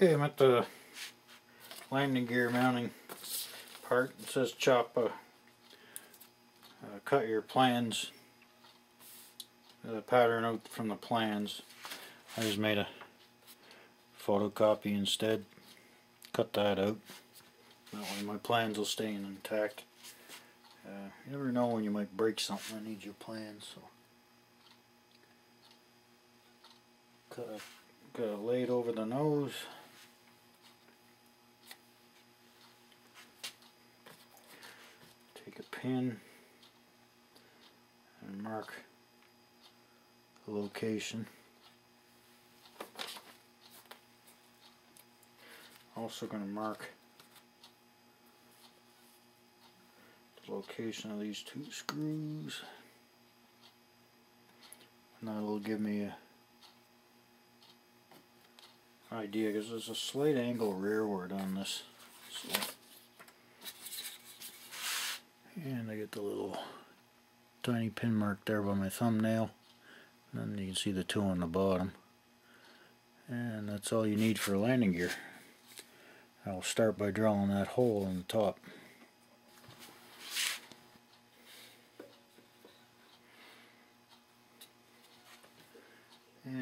Okay, I'm at the landing gear mounting part. It says chop, uh, uh, cut your plans, the pattern out from the plans. I just made a photocopy instead. Cut that out. That way my plans will stay intact. Uh, you never know when you might break something that needs your plans. So. Cut got it laid over the nose. Take a pin and mark the location. Also going to mark the location of these two screws and that'll give me a idea because there's a slight angle rearward on this so and I get the little tiny pin mark there by my thumbnail. And then you can see the two on the bottom. And that's all you need for landing gear. I'll start by drilling that hole in the top.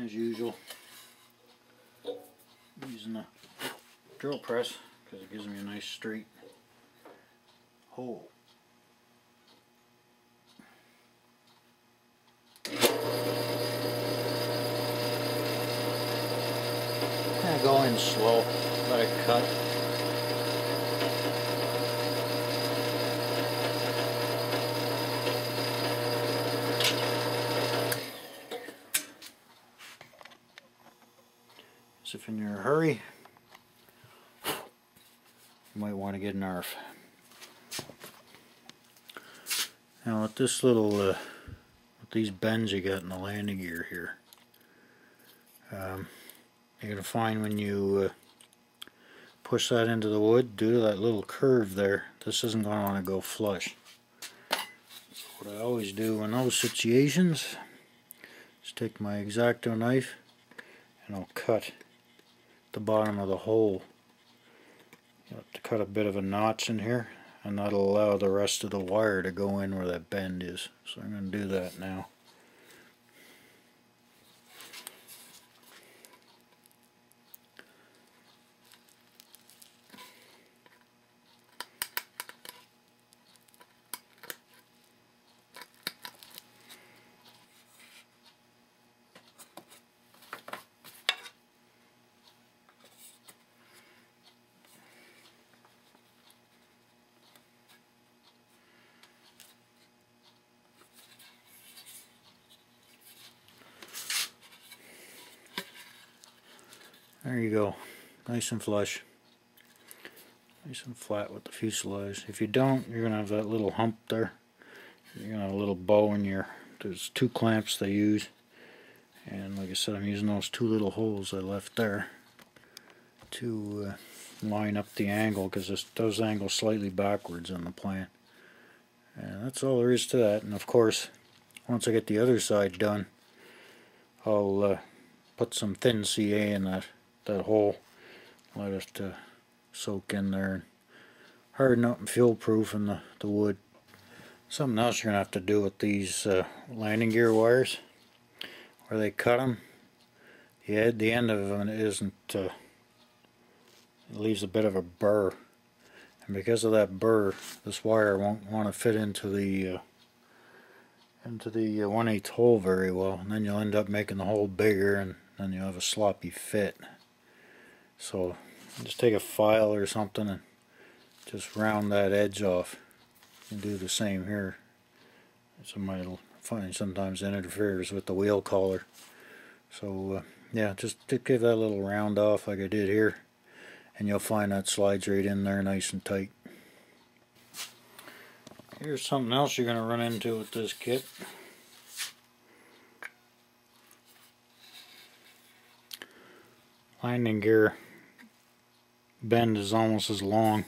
As usual using a drill press because it gives me a nice straight hole in slow let it cut So if you're in a hurry, you might want to get an ARF. Now with this little, uh, with these bends you got in the landing gear here, um, you're going to find when you uh, push that into the wood, due to that little curve there, this isn't going to want to go flush. So what I always do in those situations is take my X-Acto knife and I'll cut the bottom of the hole. You have to cut a bit of a notch in here and that'll allow the rest of the wire to go in where that bend is. So I'm going to do that now. There you go. Nice and flush. Nice and flat with the fuselage. If you don't, you're going to have that little hump there. You're going to have a little bow in your... There's two clamps they use. And like I said, I'm using those two little holes I left there to uh, line up the angle because those angles slightly backwards on the plan. And that's all there is to that. And of course, once I get the other side done, I'll uh, put some thin CA in that that hole. Let to soak in there and harden up and fuel proof in the, the wood. Something else you're gonna have to do with these uh, landing gear wires where they cut them the end, the end of them isn't uh, it leaves a bit of a burr. And because of that burr this wire won't want to fit into the uh, into the uh, 1 8 hole very well. And then you'll end up making the hole bigger and then you'll have a sloppy fit so just take a file or something and just round that edge off and do the same here. Somebody will find sometimes it interferes with the wheel collar. So uh, yeah, just to give that a little round off like I did here and you'll find that slides right in there nice and tight. Here's something else you're going to run into with this kit. Landing gear bend is almost as long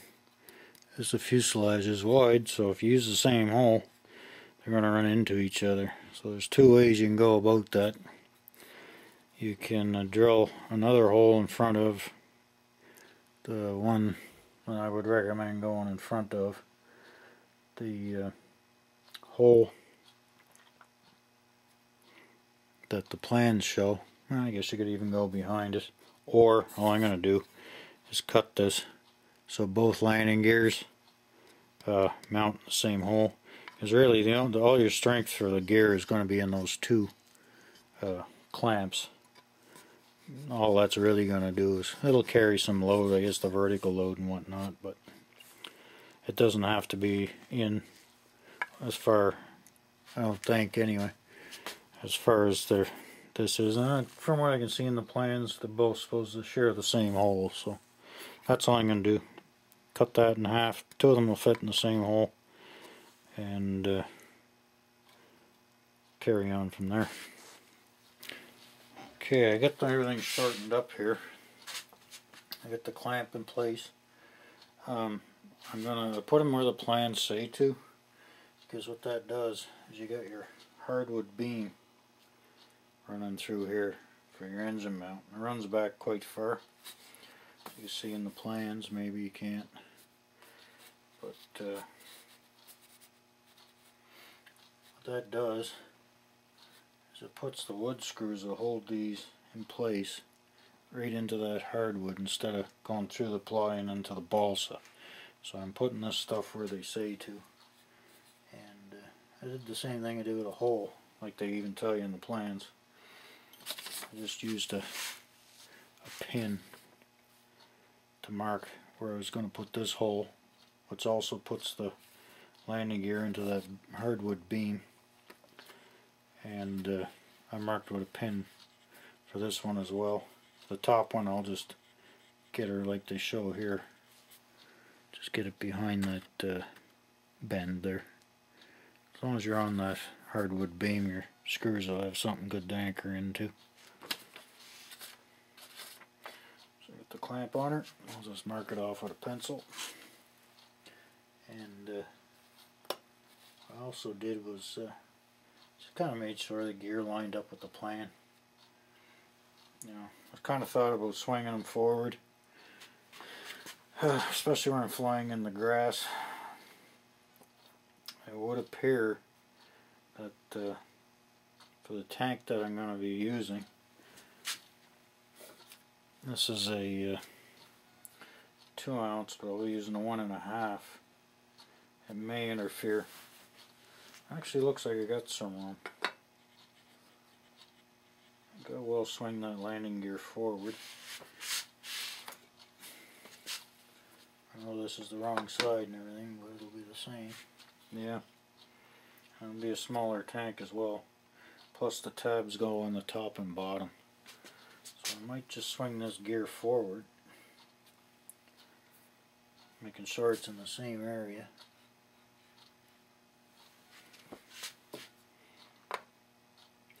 as the fuselage is wide so if you use the same hole they're going to run into each other so there's two ways you can go about that you can uh, drill another hole in front of the one that I would recommend going in front of. The uh, hole that the plans show. I guess you could even go behind it. Or all I'm going to do is cut this so both landing gears uh, mount the same hole. Because really, you know, all your strength for the gear is going to be in those two uh, clamps. All that's really going to do is, it'll carry some load, I guess the vertical load and whatnot, but it doesn't have to be in as far, I don't think anyway, as far as the this is. And from what I can see in the plans, they're both supposed to share the same hole, so that's all I'm going to do. Cut that in half. Two of them will fit in the same hole. And uh, carry on from there. Okay, I got everything shortened up here. I got the clamp in place. Um, I'm going to put them where the plans say to. Because what that does is you got your hardwood beam running through here for your engine mount. It runs back quite far. You see in the plans, maybe you can't. But uh, what that does is it puts the wood screws that hold these in place right into that hardwood instead of going through the ply and into the balsa. So I'm putting this stuff where they say to. And uh, I did the same thing I did with a hole, like they even tell you in the plans. I just used a, a pin to mark where I was going to put this hole, which also puts the landing gear into that hardwood beam. And uh, I marked with a pin for this one as well. The top one I'll just get her like they show here. Just get it behind that uh, bend there. As long as you're on that hardwood beam, your screws will have something good to anchor into. So get the clamp on her. I'll just mark it off with a pencil. And uh, I also did was uh, just kind of made sure the gear lined up with the plan. You know, I kind of thought about swinging them forward, especially when I'm flying in the grass. It would appear that uh, for the tank that I'm going to be using, this is a uh, two ounce, but I'll be using a one and a half. It may interfere. Actually, looks like I got some room. Go well swing that landing gear forward. I know this is the wrong side and everything, but it'll be the same. Yeah. It'll be a smaller tank as well. Plus the tabs go on the top and bottom. I might just swing this gear forward. Making sure it's in the same area.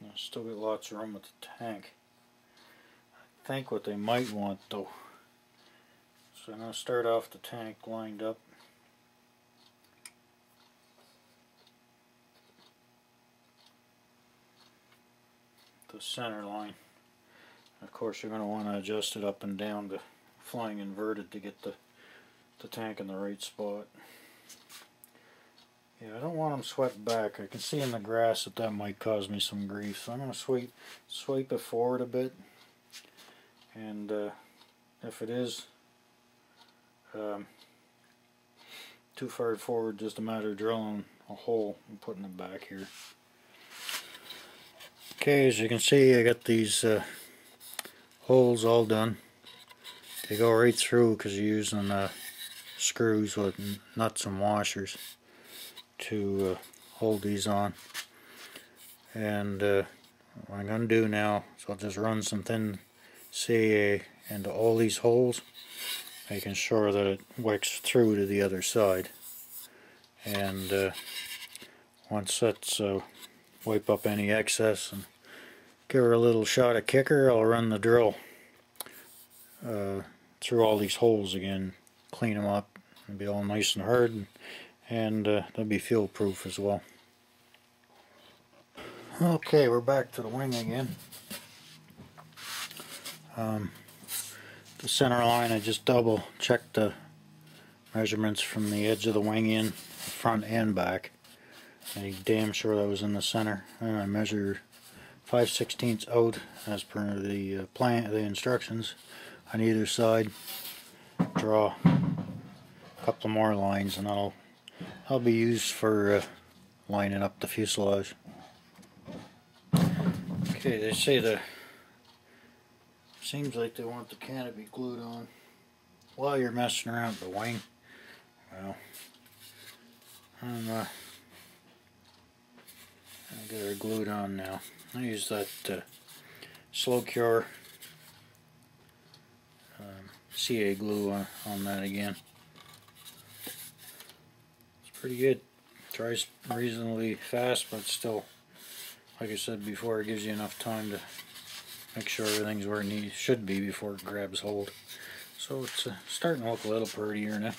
I still got lots of room with the tank. I think what they might want though. So I'm going to start off the tank lined up. The center line. Of course you're going to want to adjust it up and down to flying inverted to get the, the tank in the right spot. Yeah, I don't want them swept back. I can see in the grass that that might cause me some grief. So I'm going to sweep, sweep it forward a bit. And uh, if it is um, too far forward, just a matter of drilling a hole and putting it back here. Okay, as you can see, I got these uh, holes all done. They go right through because you're using uh, screws with nuts and washers to uh, hold these on and uh, what I'm going to do now is I'll just run some thin CA into all these holes making sure that it wicks through to the other side and uh, once that's uh, wipe up any excess and give her a little shot of kicker I'll run the drill uh, through all these holes again clean them up and be all nice and hard and uh, they'll be fuel proof as well. Okay, we're back to the wing again. Um, the center line I just double checked the measurements from the edge of the wing in front and back and damn sure that was in the center and I measure 5 16 out as per the uh, plan the instructions. On either side draw a couple more lines and I'll I'll be used for uh, lining up the fuselage. Okay they say the seems like they want the canopy glued on while you're messing around with the wing. Well I'm uh, I got her glued on now I use that uh, slow cure um, CA glue on, on that again. It's pretty good. Dries reasonably fast, but still, like I said before, it gives you enough time to make sure everything's where it needs, should be before it grabs hold. So it's uh, starting to look a little prettier now.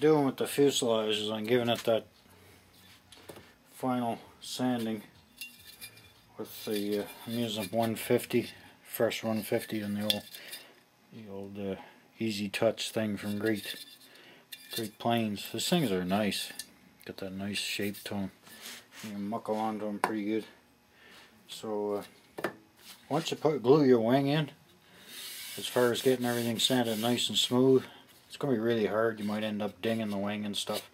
doing with the fuselage is I'm giving it that final sanding with the uh, I'm using 150 fresh 150 and the old the old uh, easy touch thing from Great Great Planes. These things are nice. Got that nice shape to them. You muckle onto them pretty good. So uh, once you put glue your wing in, as far as getting everything sanded nice and smooth, it's going to be really hard. You might end up dinging the wing and stuff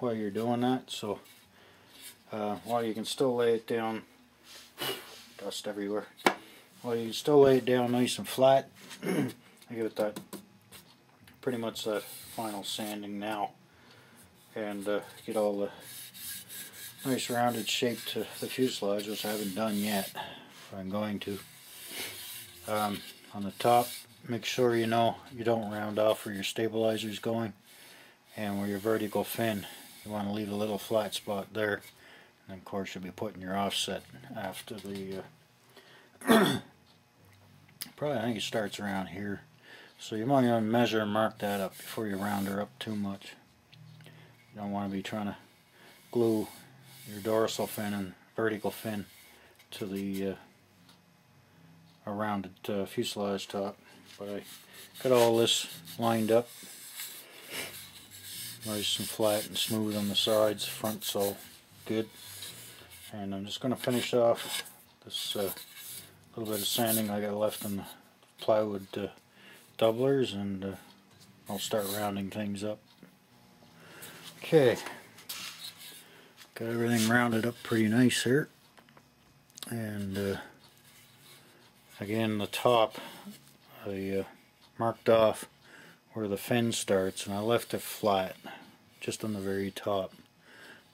while you're doing that. So uh, while you can still lay it down, dust everywhere. While you can still lay it down nice and flat, I give it that pretty much that final sanding now and uh, get all the nice rounded shape to the fuselage which I haven't done yet but I'm going to um, on the top make sure you know you don't round off where your stabilizer is going and where your vertical fin you want to leave a little flat spot there. And of course you'll be putting your offset after the uh, probably I think it starts around here. So you might want to measure and mark that up before you round her up too much. You don't want to be trying to glue your dorsal fin and vertical fin to the uh, a rounded uh, fuselage top but I got all this lined up. Nice and flat and smooth on the sides front's all good. And I'm just going to finish off this uh, little bit of sanding I got left in the plywood uh, doublers and uh, I'll start rounding things up. Okay. Got everything rounded up pretty nice here. And uh, again the top I uh, marked off where the fin starts and I left it flat just on the very top.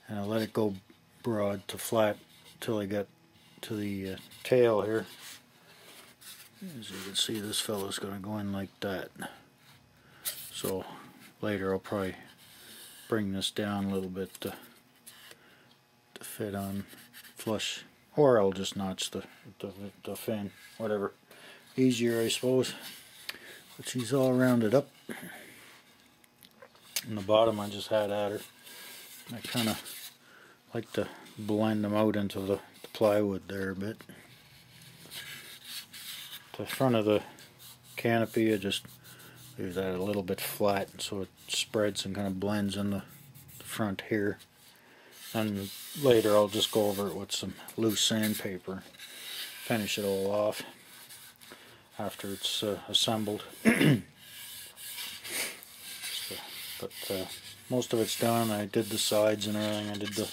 And I let it go broad to flat till I got to the uh, tail here. As you can see this fellow's going to go in like that. So later I'll probably bring this down a little bit to, to fit on flush or I'll just notch the, the, the fin whatever easier I suppose. But she's all rounded up. In the bottom I just had at her. I kind of like to blend them out into the, the plywood there a bit. The front of the canopy I just leave that a little bit flat so it spreads and kind of blends in the, the front here. And later I'll just go over it with some loose sandpaper finish it all off after it's uh, assembled. so, but uh, most of it's done. I did the sides and everything. I did the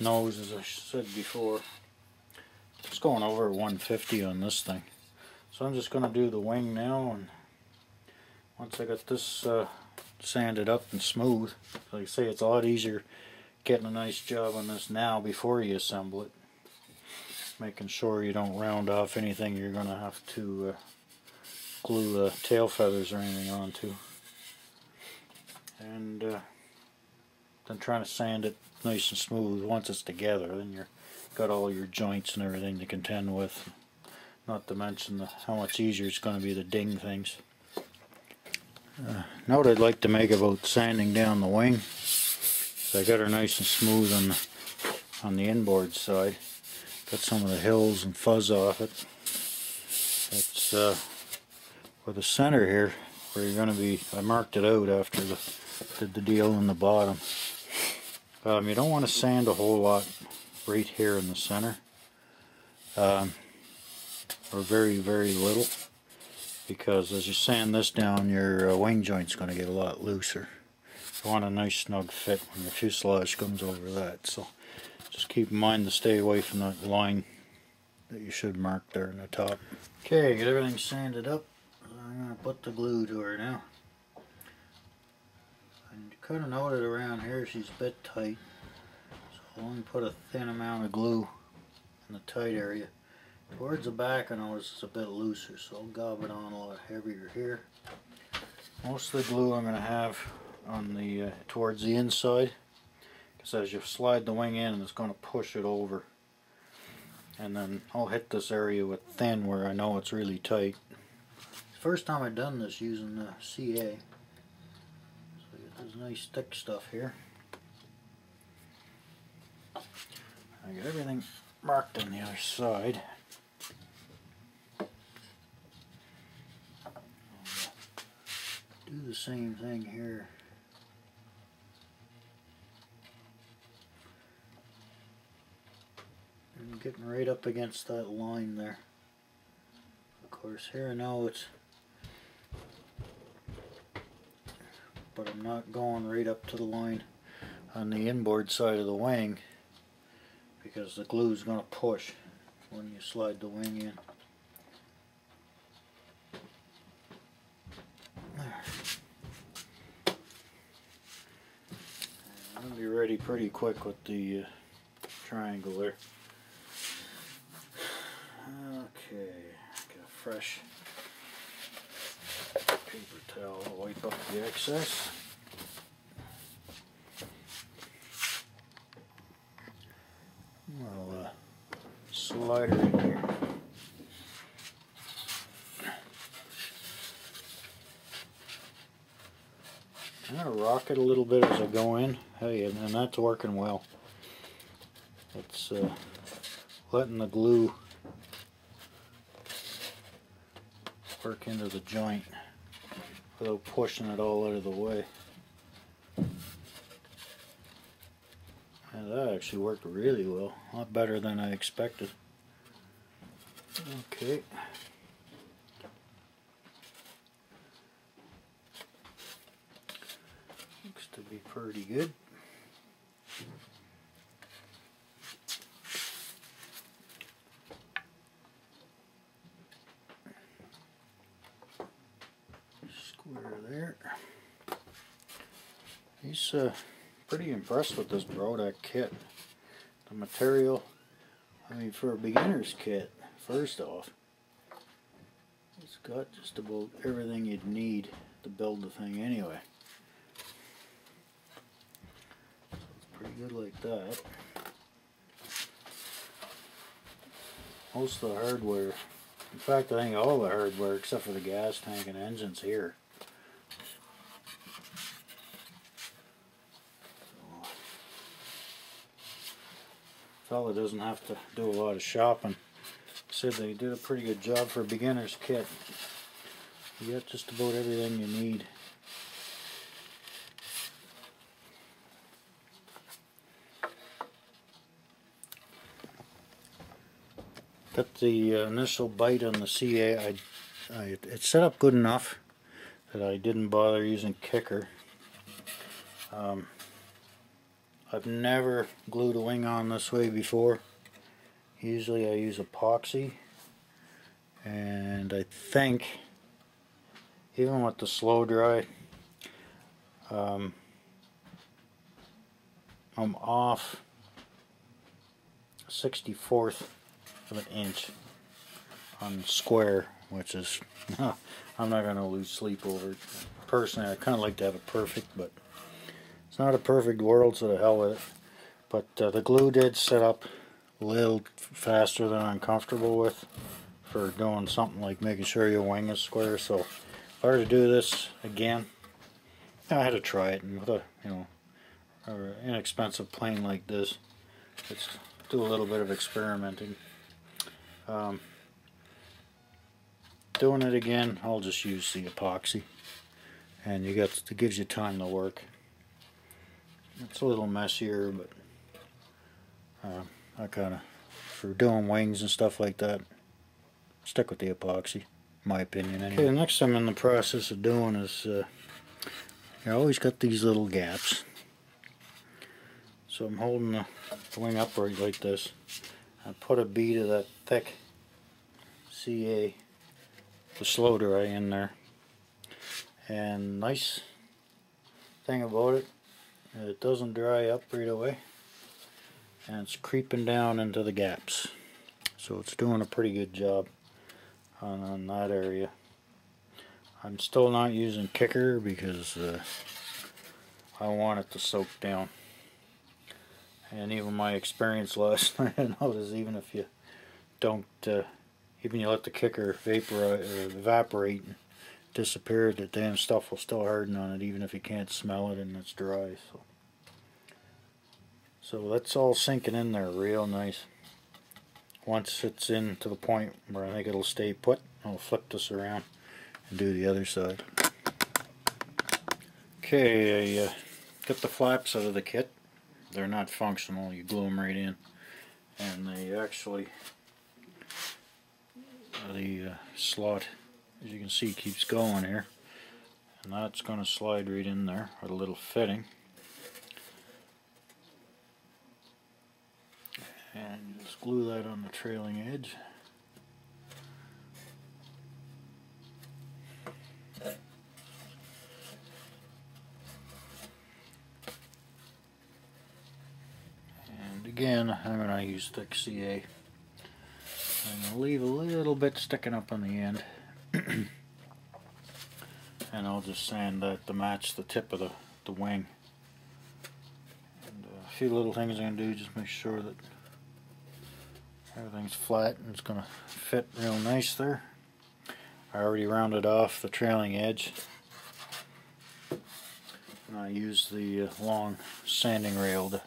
nose as I said before. It's going over 150 on this thing. So I'm just going to do the wing now and once I got this uh, sanded up and smooth, like I say it's a lot easier getting a nice job on this now before you assemble it making sure you don't round off anything you're going to have to uh, glue the tail feathers or anything onto. And uh, then trying to sand it nice and smooth once it's together. Then you've got all your joints and everything to contend with. Not to mention the, how much easier it's going to be to ding things. note I'd like to make about sanding down the wing. So I got her nice and smooth on the, on the inboard side. Got some of the hills and fuzz off it. It's uh, for the center here, where you're going to be, I marked it out after the, did the deal in the bottom. Um, you don't want to sand a whole lot right here in the center. Um, or very, very little because as you sand this down your uh, wing joint's going to get a lot looser. You want a nice snug fit when the fuselage comes over that so just keep in mind to stay away from that line that you should mark there in the top. Okay, get everything sanded up. I'm going to put the glue to her now. I kind of noted around here she's a bit tight so I'll only put a thin amount of glue in the tight area. Towards the back I notice it's a bit looser, so I'll gob it on a lot heavier here. Most of the glue I'm going to have on the uh, towards the inside, because as you slide the wing in, it's going to push it over. And then I'll hit this area with thin where I know it's really tight. First time I've done this using the CA. So you get this nice thick stuff here. I got everything marked on the other side. do the same thing here. I'm getting right up against that line there. Of course here now it's but I'm not going right up to the line on the inboard side of the wing because the glue is going to push when you slide the wing in. I'll be ready pretty quick with the uh, triangle there. Okay, get a fresh paper towel to wipe up the excess. I'll uh, slide her in here. I'm going to rock it a little bit as I go in. Hey, and, and that's working well. It's uh, letting the glue work into the joint without pushing it all out of the way. And that actually worked really well. A lot better than I expected. Okay. Looks to be pretty good. There. He's uh, pretty impressed with this Brodak kit. The material, I mean for a beginner's kit, first off, it's got just about everything you'd need to build the thing anyway. It's pretty good like that. Most of the hardware, in fact I think all the hardware except for the gas tank and engines here. Fella doesn't have to do a lot of shopping. Said they did a pretty good job for a beginner's kit. You got just about everything you need. got the uh, initial bite on the CA. I, I, set up good enough that I didn't bother using kicker. Um, I've never glued a wing on this way before. Usually I use epoxy and I think even with the slow dry um, I'm off 64th of an inch on square, which is, I'm not going to lose sleep over it. Personally, I kind of like to have it perfect, but it's not a perfect world, so the hell with it. But uh, the glue did set up a little faster than I'm comfortable with for doing something like making sure your wing is square. So if I were to do this again, I had to try it, and with a you know, an inexpensive plane like this, let's do a little bit of experimenting. Um, doing it again, I'll just use the epoxy, and you got it gives you time to work. It's a little messier, but uh, I kind of for doing wings and stuff like that, stick with the epoxy. My opinion, anyway. Okay, the next I'm in the process of doing is. Uh, I always got these little gaps. So I'm holding the wing upright like this. I put a bead of that thick CA, the slow dry in there. And nice thing about it, it doesn't dry up right away. And it's creeping down into the gaps. So it's doing a pretty good job on, on that area. I'm still not using kicker because uh, I want it to soak down. And even my experience last night, I noticed even if you don't, uh, even you let the kicker vaporize, uh, evaporate and disappear, the damn stuff will still harden on it even if you can't smell it and it's dry. So, so that's all sinking in there real nice. Once it's in to the point where I think it'll stay put, I'll flip this around and do the other side. Okay, I uh, got the flaps out of the kit. They're not functional, you glue them right in. And they actually, the uh, slot, as you can see, keeps going here. And that's going to slide right in there with a little fitting. And just glue that on the trailing edge. And again, I'm going to use thick CA. I'm going to leave a little bit sticking up on the end. and I'll just sand that to match the tip of the, the wing. And uh, a few little things I'm going to do, just make sure that everything's flat and it's going to fit real nice there. I already rounded off the trailing edge. And I use the uh, long sanding rail to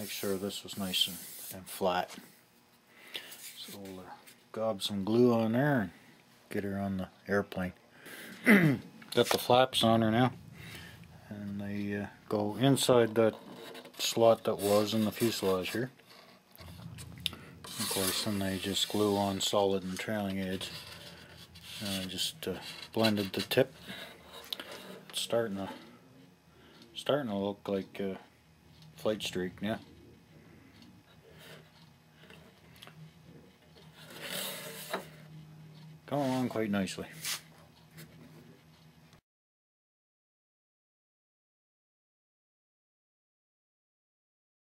make sure this was nice and, and flat. So we'll uh, gob some glue on there get her on the airplane. Got the flaps on her now and they uh, go inside that slot that was in the fuselage here. Of course then they just glue on solid and trailing edge. And I just uh, blended the tip. It's starting to starting to look like a Flite Streak now. Going along quite nicely.